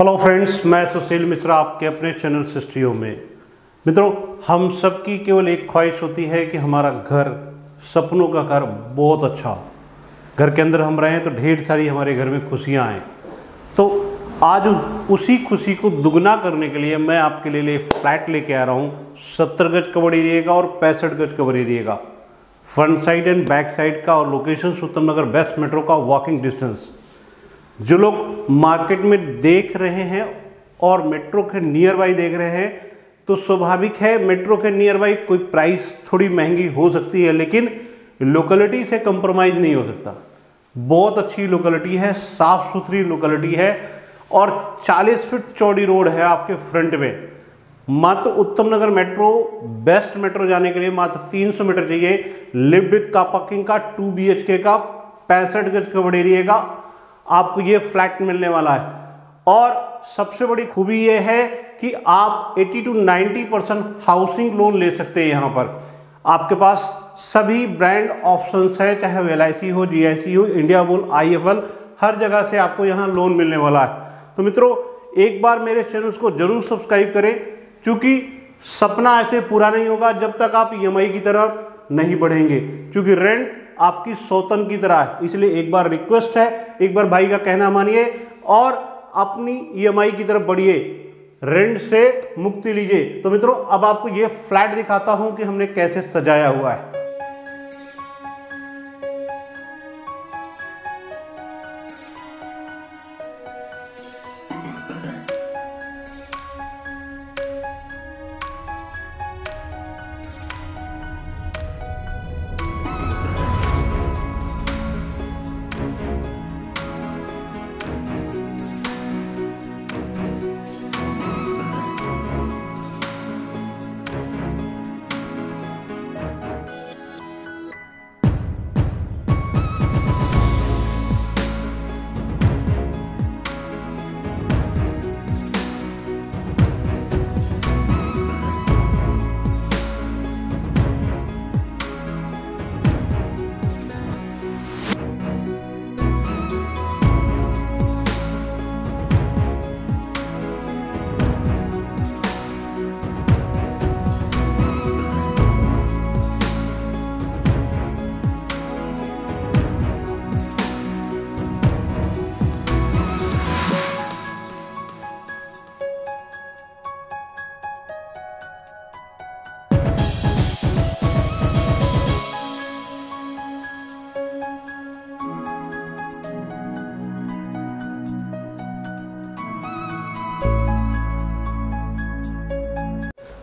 Hello friends मैं सुशील मिश्रा आपके अपने चैनल सिस्ट्रियो में। मित्रों, हम सबकी केवल एक ख्वाहिश होती है कि हमारा घर, सपनों का घर बहुत अच्छा हो। घर के अंदर हम रहें तो ढेर सारी हमारे घर में खुशियाँ आएँ। तो आज उसी खुशी को दुगना करने के लिए मैं आपके लिए ले फ्लैट लेके आ रहा हूँ। सत्तर गज कवर एरिए और पैंसठ गज कवर एरिए का। Front side and back side का और location Uttam Nagar west metro का वॉकिंग डिस्टेंस जो लोग मार्केट में देख रहे हैं और मेट्रो के नियर बाई देख रहे हैं तो स्वाभाविक है मेट्रो के नियर बाई कोई प्राइस थोड़ी महँगी हो सकती है, लेकिन लोकेलिटी से कंप्रोमाइज़ नहीं हो सकता। बहुत अच्छी लोकेलिटी है साफ़ सुथरी लोकेलिटी है और 40 फीट चौड़ी रोड है आपके फ्रंट में मात्र उत्तम नगर मेट्रो बेस्ट मेट्रो जाने के लिए मात्र 300 मीटर चाहिए। लिफ्ट विथ का पकिंग का टू बी का, पैंसठ गज कवर एरिए का आपको ये फ्लैट मिलने वाला है। और सबसे बड़ी खूबी ये है कि आप 80 टू 90 परसेंट हाउसिंग लोन ले सकते हैं यहाँ पर। आपके पास सभी ब्रांड ऑप्शंस है, चाहे एल हो जी हो इंडिया बोल आईएफएल हर जगह से आपको यहाँ लोन मिलने वाला है। तो मित्रों, एक बार मेरे चैनल को ज़रूर सब्सक्राइब करें, क्योंकि सपना ऐसे पूरा नहीं होगा जब तक आप ई की तरफ़ नहीं बढ़ेंगे, क्योंकि रेंट आपकी सौतन की तरह है। इसलिए एक बार रिक्वेस्ट है, एक बार भाई का कहना मानिए और अपनी ईएमआई की तरफ़ बढ़िए। रेंट से मुक्ति लीजिए। तो मित्रों, अब आपको ये फ्लैट दिखाता हूँ कि हमने कैसे सजाया हुआ है।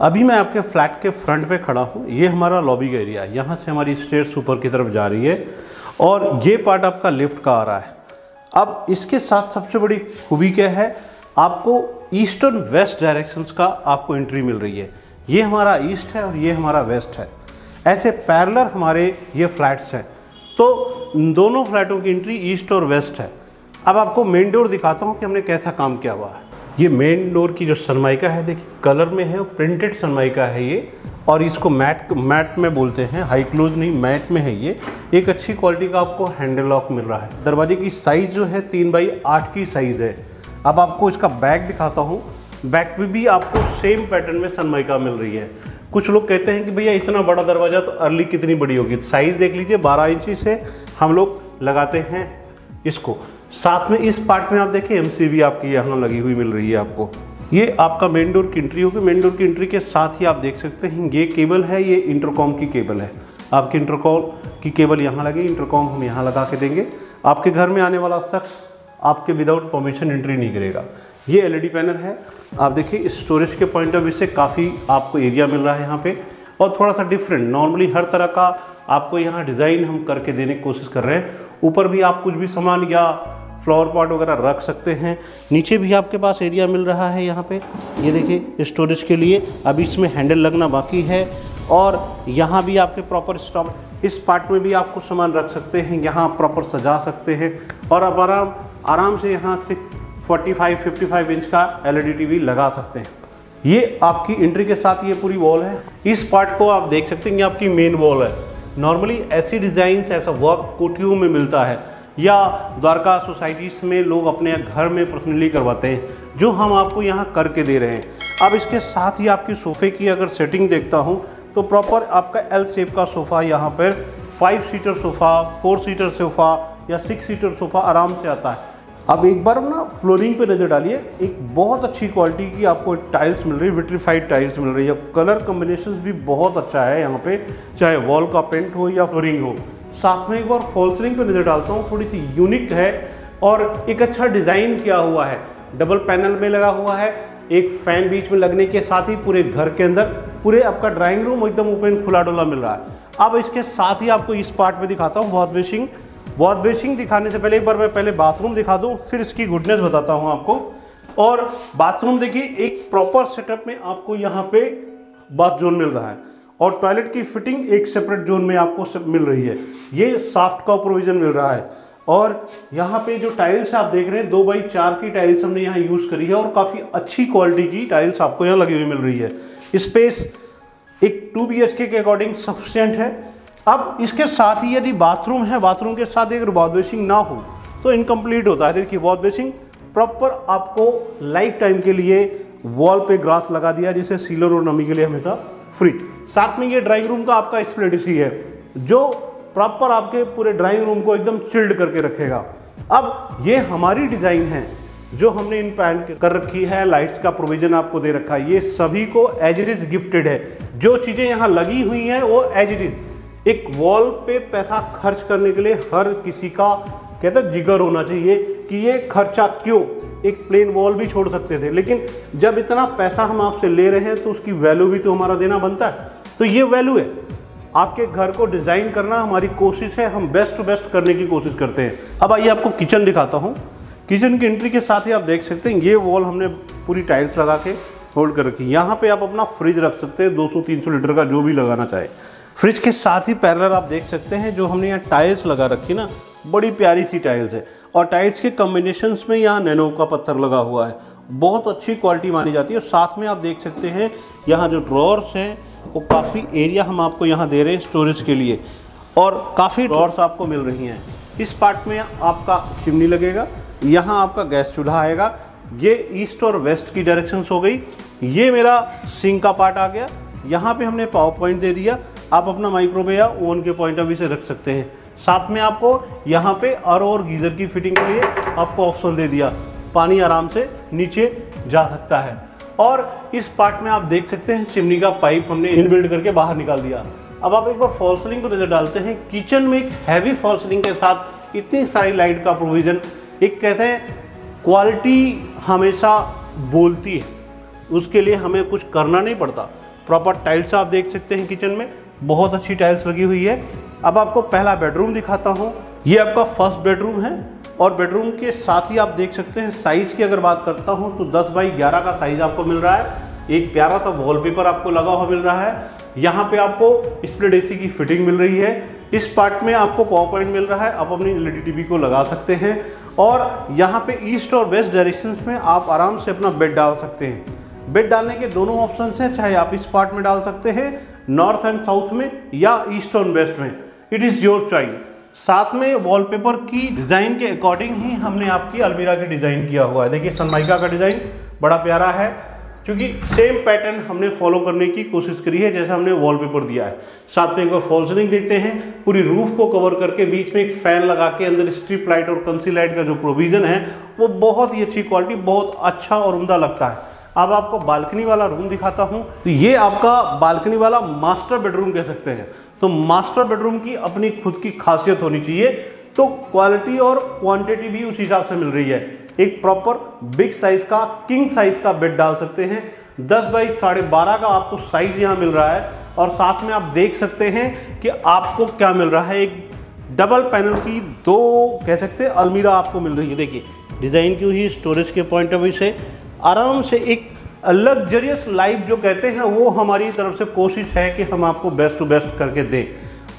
अभी मैं आपके फ्लैट के फ्रंट पे खड़ा हूँ। ये हमारा लॉबी का एरिया है। यहाँ से हमारी स्टेयर्स ऊपर की तरफ़ जा रही है। और ये पार्ट आपका लिफ्ट का आ रहा है। अब इसके साथ सबसे बड़ी खूबी क्या है? आपको ईस्टर्न वेस्ट डायरेक्शंस का आपको एंट्री मिल रही है। ये हमारा ईस्ट है और ये हमारा वेस्ट है। ऐसे पैरलर हमारे ये फ्लैट्स हैं। तो दोनों फ्लैटों की एंट्री ईस्ट और वेस्ट है। अब आपको मेन डोर दिखाता हूँ कि हमने कैसा काम किया हुआ है। ये मेन डोर की जो सनमाइका है, देखिए कलर में है प्रिंटेड सनमाइका है ये। और इसको मैट मैट में बोलते हैं हाई क्लोज नहीं मैट में है ये। एक अच्छी क्वालिटी का आपको हैंडल लॉक मिल रहा है। दरवाजे की साइज़ जो है, तीन बाई आठ की साइज़ है। अब आपको इसका बैक दिखाता हूँ। बैक में भी आपको सेम पैटर्न में सनमाइका मिल रही है। कुछ लोग कहते हैं कि भैया, इतना बड़ा दरवाज़ा तो अर्ली कितनी बड़ी होगी? साइज़ देख लीजिए, बारह इंची से हम लोग लगाते हैं इसको। साथ में इस पार्ट में आप देखिए एम आपकी यहाँ लगी हुई मिल रही है आपको। ये आपका मेन डोर की एंट्री होगी। मेन डोर की एंट्री के साथ ही आप देख सकते हैं, ये केबल है, ये इंटरकॉम की केबल है। आपकी इंटरकॉम की केबल यहाँ लगी इंटरकॉम हम यहाँ लगा के देंगे। आपके घर में आने वाला शख्स आपके विदाउट परमिशन एंट्री नहीं करेगा। ये एलईडी पैनल है। आप देखिए स्टोरेज के पॉइंट ऑफ़ व्यू से काफ़ी आपको एरिया मिल रहा है यहाँ पे। और थोड़ा सा डिफरेंट नॉर्मली हर तरह का आपको यहाँ डिज़ाइन हम करके देने की कोशिश कर रहे हैं। ऊपर भी आप कुछ भी सामान या फ्लावर पॉट वगैरह रख सकते हैं। नीचे भी आपके पास एरिया मिल रहा है यहाँ पे। ये देखिए स्टोरेज के लिए। अभी इसमें हैंडल लगना बाकी है और यहाँ भी आपके प्रॉपर स्टॉक इस पार्ट में भी आप कुछ सामान रख सकते हैं। यहाँ प्रॉपर सजा सकते हैं और अब आराम आराम से यहाँ से 45 55 इंच का एलईडी टीवी लगा सकते हैं। ये आपकी एंट्री के साथ ये पूरी वॉल है। इस पार्ट को आप देख सकते हैं ये आपकी मेन वॉल है। नॉर्मली ऐसी डिज़ाइन ऐसा वर्क कोटियों में मिलता है। या द्वारका सोसाइटीज़ में लोग अपने घर में पर्सनली करवाते हैं, जो हम आपको यहाँ करके दे रहे हैं। अब इसके साथ ही आपकी सोफ़े की अगर सेटिंग देखता हूँ तो प्रॉपर आपका एल शेप का सोफ़ा यहाँ पर five seater sofa four seater sofa या सिक्स सीटर सोफ़ा आराम से आता है। अब एक बार ना फ्लोरिंग पे नज़र डालिए, एक बहुत अच्छी क्वालिटी की आपको टाइल्स मिल रही है विट्रीफाइड टाइल्स मिल रही है। कलर कम्बिनेशन भी बहुत अच्छा है यहाँ पे, चाहे वॉल का पेंट हो या फ्लोरिंग हो। साथ में एक बार फॉल सीलिंग पे नज़र डालता हूँ, थोड़ी सी यूनिक है और एक अच्छा डिज़ाइन किया हुआ है। डबल पैनल में लगा हुआ है, एक फ़ैन बीच में लगने के साथ ही पूरे घर के अंदर, पूरे आपका ड्राइंग रूम एकदम ओपन खुला डोला मिल रहा है। अब इसके साथ ही आपको इस पार्ट में दिखाता हूँ वॉश बेसिंग वॉश बेसिंग दिखाने से पहले एक बार मैं पहले बाथरूम दिखा दूँ, फिर इसकी गुडनेस बताता हूँ आपको। और बाथरूम देखिए, एक प्रॉपर सेटअप में आपको यहाँ पे बाथ जोन मिल रहा है। और टॉयलेट की फिटिंग एक सेपरेट जोन में आपको मिल रही है। ये साफ्ट का प्रोविज़न मिल रहा है। और यहाँ पे जो टाइल्स आप देख रहे हैं, दो बाई चार की टाइल्स हमने यहाँ यूज़ करी है और काफ़ी अच्छी क्वालिटी की टाइल्स आपको यहाँ लगी हुई मिल रही है। स्पेस एक टू बी के अकॉर्डिंग सफिशियंट है। अब इसके साथ ही यदि बाथरूम है बाथरूम के साथ अगर वॉश बेसिंग ना हो तो इनकम्प्लीट होता है। देखिए वॉश बेसिंग प्रॉपर आपको लाइफ टाइम के लिए वॉल पे ग्रास लगा दिया, जिसे सीलर और नमी के लिए हमेशा फ्री साथ में ये ड्राइंग रूम का आपका स्प्लिट सी है, जो प्रॉपर आपके पूरे ड्राइंग रूम को एकदम चिल्ड करके रखेगा। अब ये हमारी डिज़ाइन है, जो हमने इन पैन कर रखी है लाइट्स का प्रोविज़न आपको दे रखा है। ये सभी को एज इट इज़ गिफ्टेड है। जो चीज़ें यहाँ लगी हुई हैं, वो एज इट इज़ एक वॉल पे पैसा खर्च करने के लिए हर किसी का कहते जिगर होना चाहिए कि ये खर्चा क्यों? एक प्लेन वॉल भी छोड़ सकते थे। लेकिन जब इतना पैसा हम आपसे ले रहे हैं तो उसकी वैल्यू भी तो हमारा देना बनता है। तो ये वैल्यू है। आपके घर को डिज़ाइन करना हमारी कोशिश है, हम बेस्ट टू बेस्ट करने की कोशिश करते हैं। अब आइए आपको किचन दिखाता हूँ। किचन की एंट्री के साथ ही आप देख सकते हैं, ये वॉल हमने पूरी टाइल्स लगा के होल्ड कर रखी यहाँ पे आप अपना फ्रिज रख सकते हैं 200-300 लीटर का जो भी लगाना चाहे। फ्रिज के साथ ही पैरलर आप देख सकते हैं, जो हमने यहाँ टाइल्स लगा रखी ना, बड़ी प्यारी सी टाइल्स है। और टाइल्स के कॉम्बिनेशन में यहाँ नैनो का पत्थर लगा हुआ है। बहुत अच्छी क्वालिटी मानी जाती है। और साथ में आप देख सकते हैं, यहाँ जो ड्रॉर्स हैं वो काफ़ी एरिया हम आपको यहाँ दे रहे हैं स्टोरेज के लिए। और काफ़ी ड्रॉर्स आपको मिल रही हैं। इस पार्ट में आपका चिमनी लगेगा, यहाँ आपका गैस चूल्हा आएगा। ये ईस्ट और वेस्ट की डायरेक्शन हो गई। ये मेरा सिंक का पार्ट आ गया। यहाँ पे हमने पावर पॉइंट दे दिया। आप अपना माइक्रोवेव या ओवन के पॉइंट ऑफ़ व्यू से रख सकते हैं। साथ में आपको यहाँ पे और और गीज़र की फिटिंग के लिए आपको ऑप्शन दे दिया। पानी आराम से नीचे जा सकता है। और इस पार्ट में आप देख सकते हैं चिमनी का पाइप हमने इनबिल्ड करके बाहर निकाल दिया। अब आप एक बार फॉल सीलिंग को नज़र डालते हैं। किचन में एक हैवी फॉल सीलिंग के साथ इतनी सारी लाइट का प्रोविज़न एक कहते हैं क्वालिटी हमेशा बोलती है। उसके लिए हमें कुछ करना नहीं पड़ता। प्रॉपर टाइल्स आप देख सकते हैं किचन में। बहुत अच्छी टाइल्स लगी हुई है। अब आपको पहला बेडरूम दिखाता हूँ। ये आपका फ़र्स्ट बेडरूम है। और बेडरूम के साथ ही आप देख सकते हैं साइज़ की अगर बात करता हूँ तो 10 बाई 11 का साइज़ आपको मिल रहा है। एक प्यारा सा वॉलपेपर आपको लगा हुआ मिल रहा है। यहाँ पे आपको स्प्लिट एसी की फिटिंग मिल रही है। इस पार्ट में आपको पावर पॉइंट मिल रहा है। आप अपनी एल टीवी को लगा सकते हैं। और यहाँ पे ईस्ट और वेस्ट डायरेक्शन में आप आराम से अपना बेड डाल सकते हैं। बेड डालने के दोनों ऑप्शन हैं, चाहे आप इस पार्ट में डाल सकते हैं नॉर्थ एंड साउथ में या ईस्ट और वेस्ट में। इट इज़ योर चॉइस साथ में वॉलपेपर की डिज़ाइन के अकॉर्डिंग ही हमने आपकी अलमीरा की डिज़ाइन किया हुआ है। देखिए, सनमाइका का डिज़ाइन बड़ा प्यारा है, क्योंकि सेम पैटर्न हमने फॉलो करने की कोशिश करी है, जैसा हमने वॉलपेपर दिया है। साथ में एक बार फॉल सीलिंग देखते हैं। पूरी रूफ को कवर करके बीच में एक फ़ैन लगा के अंदर स्ट्रिप लाइट और कंसी लाइट का जो प्रोविज़न है, वो बहुत ही अच्छी क्वालिटी बहुत अच्छा और उमदा लगता है। अब आपको बालकनी वाला रूम दिखाता हूँ। तो ये आपका बालकनी वाला मास्टर बेडरूम कह सकते हैं। तो मास्टर बेडरूम की अपनी खुद की खासियत होनी चाहिए। तो क्वालिटी और क्वांटिटी भी उस हिसाब से मिल रही है। एक प्रॉपर बिग साइज़ का किंग साइज़ का बेड डाल सकते हैं। 10 बाई साढ़े बारह का आपको साइज़ यहाँ मिल रहा है। और साथ में आप देख सकते हैं कि आपको क्या मिल रहा है। एक डबल पैनल की दो, कह सकते हैं, अलमीरा आपको मिल रही है। देखिए डिज़ाइन की हुई स्टोरेज के पॉइंट ऑफ़ व्यू से आराम से एक लग्जरियस लाइफ जो कहते हैं, वो हमारी तरफ़ से कोशिश है कि हम आपको बेस्ट टू बेस्ट करके दें।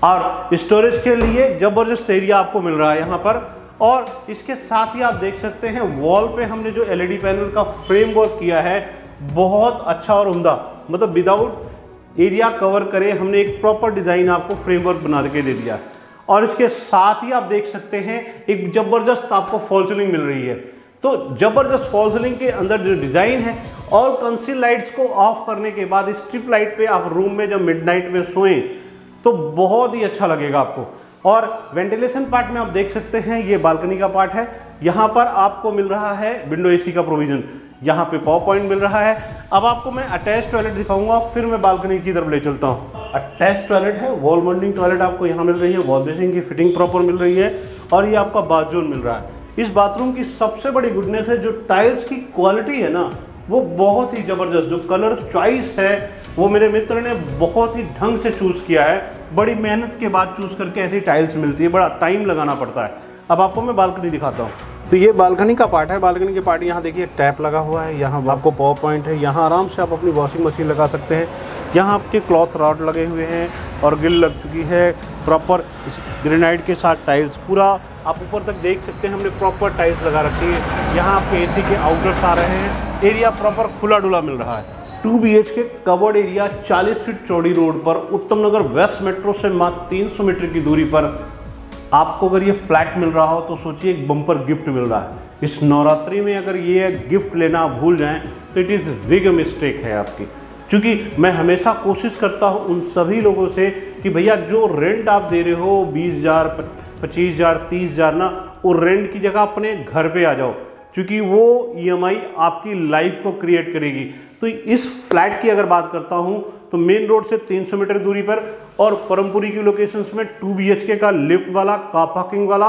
और स्टोरेज के लिए ज़बरदस्त एरिया आपको मिल रहा है यहाँ पर। और इसके साथ ही आप देख सकते हैं वॉल पे हमने जो एलईडी पैनल का फ्रेमवर्क किया है, बहुत अच्छा और उमदा। मतलब विदाउट एरिया कवर करे, हमने एक प्रॉपर डिज़ाइन आपको फ्रेमवर्क बना के दे दिया। और इसके साथ ही आप देख सकते हैं, एक ज़बरदस्त आपको फॉल सीलिंग मिल रही है। तो ज़बरदस्त फॉल सीलिंग के अंदर जो डिज़ाइन है और कंसील लाइट्स को ऑफ़ करने के बाद स्ट्रिप लाइट पे आप रूम में जब मिडनाइट में सोएँ तो बहुत ही अच्छा लगेगा आपको। और वेंटिलेशन पार्ट में आप देख सकते हैं, ये बालकनी का पार्ट है। यहाँ पर आपको मिल रहा है विंडो एसी का प्रोविज़न यहाँ पे पावर पॉइंट मिल रहा है। अब आपको मैं अटैच टॉयलेट दिखाऊँगा, फिर मैं बालकनी की तरफ़ ले चलता हूँ। अटैच टॉयलेट है वॉल माउंटिंग टॉयलेट आपको यहाँ मिल रही है वॉल बेसिंग की फिटिंग प्रॉपर मिल रही है, और ये आपका बाथरूम मिल रहा है। इस बाथरूम की सबसे बड़ी गुडनेस है, जो टाइल्स की क्वालिटी है ना, वो बहुत ही ज़बरदस्त, जो कलर चॉइस है, वो मेरे मित्र ने बहुत ही ढंग से चूज़ किया है। बड़ी मेहनत के बाद चूज़ करके ऐसी टाइल्स मिलती है, बड़ा टाइम लगाना पड़ता है। अब आपको मैं बालकनी दिखाता हूँ। तो ये बालकनी का पार्ट है बालकनी के पार्ट यहाँ देखिए टैप लगा हुआ है, यहाँ आपको पावर पॉइंट है, यहाँ आराम से आप अपनी वॉशिंग मशीन लगा सकते हैं। यहाँ आपके क्लॉथ रॉड लगे हुए हैं और गिल लग चुकी है प्रॉपर ग्रेनाइट के साथ टाइल्स पूरा। आप ऊपर तक देख सकते हैं, हमने प्रॉपर टाइल्स लगा रखी है। यहाँ आपके एसी के आउटलेट्स आ रहे हैं। एरिया प्रॉपर खुला डुला मिल रहा है। Two B H K covered area 40 feet चौड़ी रोड पर, उत्तम नगर वेस्ट मेट्रो से मात्र 300 मीटर की दूरी पर। आपको अगर ये फ्लैट मिल रहा हो तो सोचिए, एक बम्पर गिफ्ट मिल रहा है। इस नवरात्रि में अगर ये गिफ्ट लेना भूल जाएँ तो इट इज़ बिग मिस्टेक है आपकी। क्योंकि मैं हमेशा कोशिश करता हूँ उन सभी लोगों से कि भैया जो रेंट आप दे रहे हो, बीस हज़ार, पच्चीस हज़ार, तीस हज़ार ना, वो रेंट की जगह अपने घर पे आ जाओ। क्योंकि वो ईएमआई e आपकी लाइफ को क्रिएट करेगी। तो इस फ्लैट की अगर बात करता हूँ तो मेन रोड से 300 मीटर दूरी पर और परमपुरी की लोकेशंस में 2 बी का लिफ्ट वाला कार पार्किंग वाला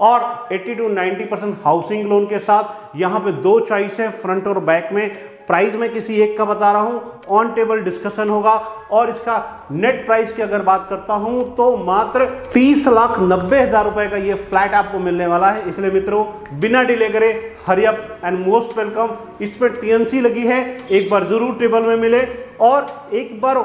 और 80 टू 90 परसेंट हाउसिंग लोन के साथ यहाँ पे दो चॉइस है फ्रंट और बैक में। प्राइस में किसी एक का बता रहा हूँ ऑन टेबल डिस्कशन होगा। और इसका नेट प्राइस की अगर बात करता हूँ तो मात्र तीस लाख नब्बे हज़ार रुपए का ये फ्लैट आपको मिलने वाला है। इसलिए मित्रों, बिना डिले करे hurry up and most welcome इसमें टीएनसी लगी है, एक बार ज़रूर टेबल में मिले। और एक बार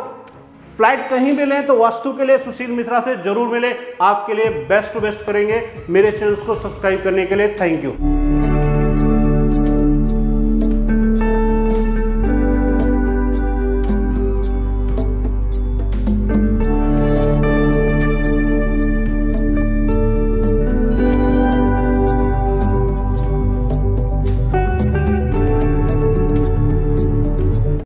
फ़्लाइट कहीं भी लें तो वास्तु के लिए सुशील मिश्रा से ज़रूर मिले। आपके लिए बेस्ट टू बेस्ट करेंगे। मेरे चैनल को सब्सक्राइब करने के लिए थैंक यू